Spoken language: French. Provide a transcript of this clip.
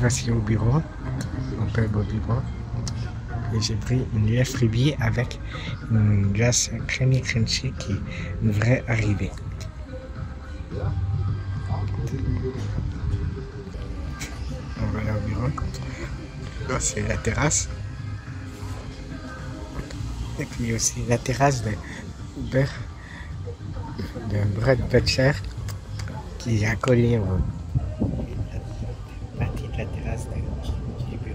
Voici au bureau, on peut au bureau. Et j'ai pris une lait freebie avec une glace creamy crunchy qui devrait arriver. On va aller au bureau. Là, c'est la terrasse. Et puis aussi la terrasse de, de, de Brad Butcher qui est accolée au 在其他时代的区别。